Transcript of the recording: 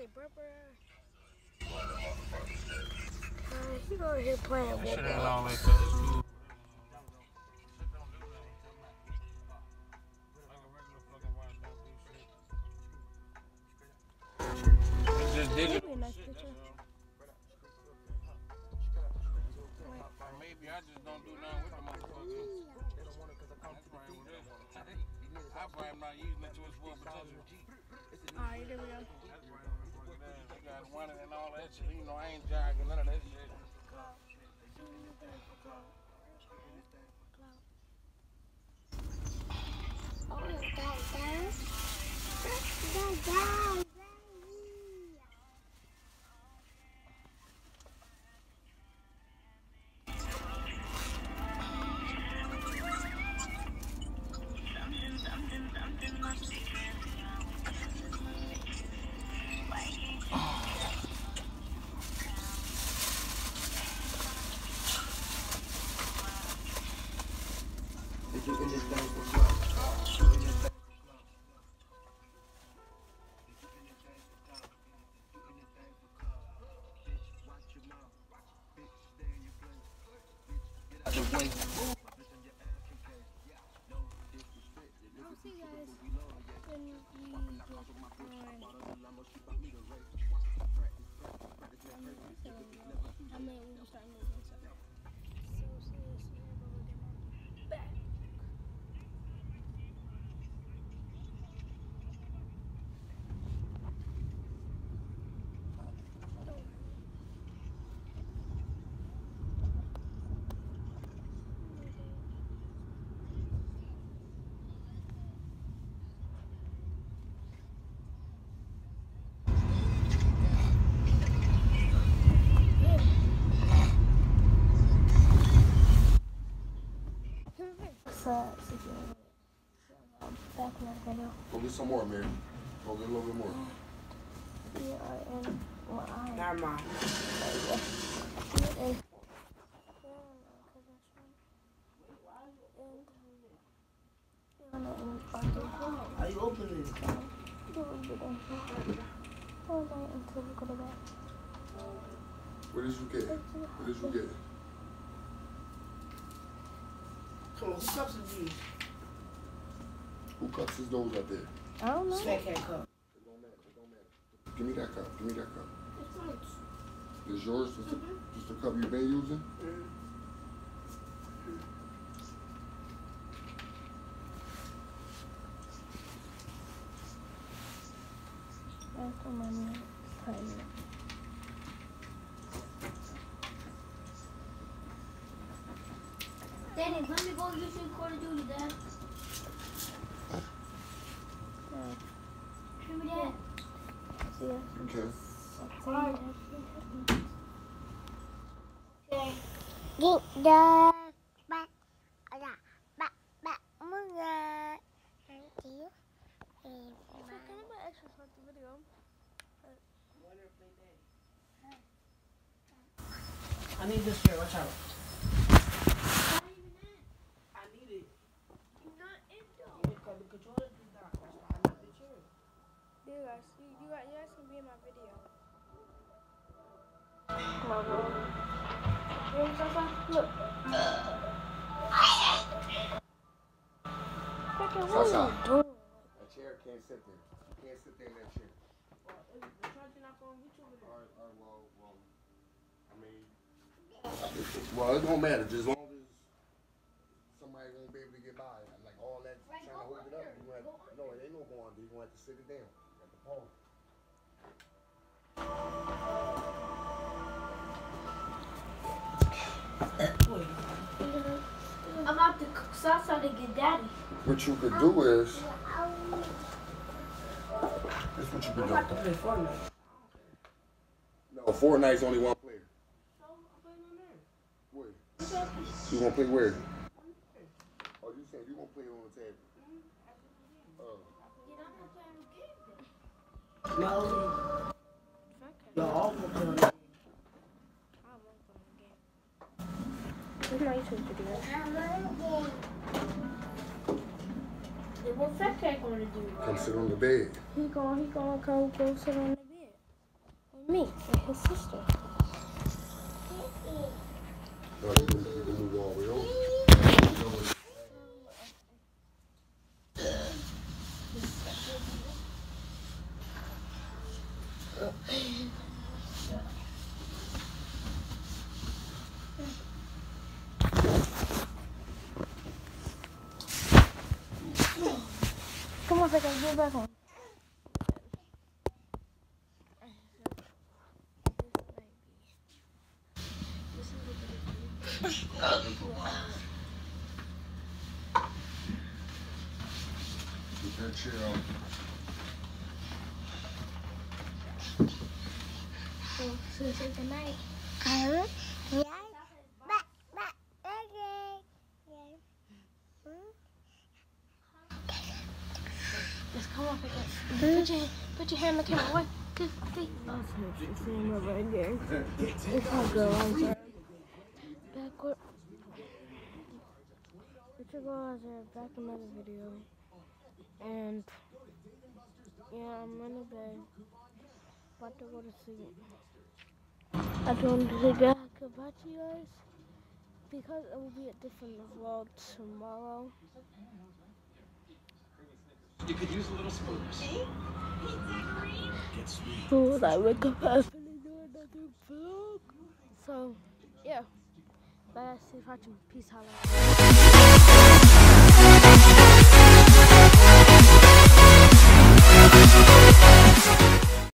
Say brr brr. Uh, he over here playing with Shit ain't it. like that. It's cool. It's just digital. That'd be a. Maybe I just don't do nothing with the motherfucker. That's right with this. I probably not using it to its full potential. Alright, there we go. They got running and all that shit. You know, I ain't jogging none of that shit. Did you in this thing for what? The way I'll see you guys when we get on. I mean, when we start moving, so. So, see you soon, but we'll get my back. So, so, back in that video. Go get some more, man. Go get a little bit more. We are in what I Never mind. And Are you opening this? until we go to bed. What did you get? What did you get? Come on, who cups of these? Who cups is those out there? I don't know. Snack cat cup. It don't matter. It don't matter. Give me that cup. Give me that cup. Is yours just, the, just the cup you've been using? That's for mommy. Honey. Daddy, let me go use your Call of Duty, Dad. Me. See ya. Okay. Okay. Get the back. Ada. Back. Back. Munga. Nanti. Eh. Can I buy extra for the video? I need this chair. Watch out. I need it. Not in though. Because the controller is not. That's why I need the chair. You guys, you, you guys, you guys can be in my video. Come on, bro. Sasa? Look. Freaking, are Sasa. you doing? That chair can't sit there. You can't sit there in that chair. Well, if the charger not going to reach over All there. right, all right, well, well, I mean, well, it don't matter. Just as long as somebody gonna be able to get by, like all that trying to hold it up, you gonna have, no, it ain't no going. You gonna have to sit it down. You have to pause. Wait. I'm about to cook salsa to get daddy. What you could do is, this what you could I'm do. about to play Fortnite. A Fortnite's only one player. So I'm playing on there. Where? You gonna play where? Oh, you saying you gonna play on the tablet? No. Yo, all gonna play on there. Where's my YouTube video? Then what Fat Cat gonna do? Come sit on the bed. He gonna, he gonna go, go sit on the bed. With me and his sister. No, you can move all the way over. Come on, Becca, get back on. Get chair. So, so. Uh, yeah. Back, back, okay. Yeah. Let's come on, Fat Cat. Put your, put your hand on the camera. One, two, three. It's him over again. It's my girl, I'm sorry. Backward. Girl, I said, back another video. And, yeah, I'm in the bed. About to go to sleep. I don't want to say back goodbye to you guys. Because it will be a different vlog tomorrow. You could use a little smooth. So when I wake up after do another vlog. So, yeah. Bye guys, see you watching. Peace out.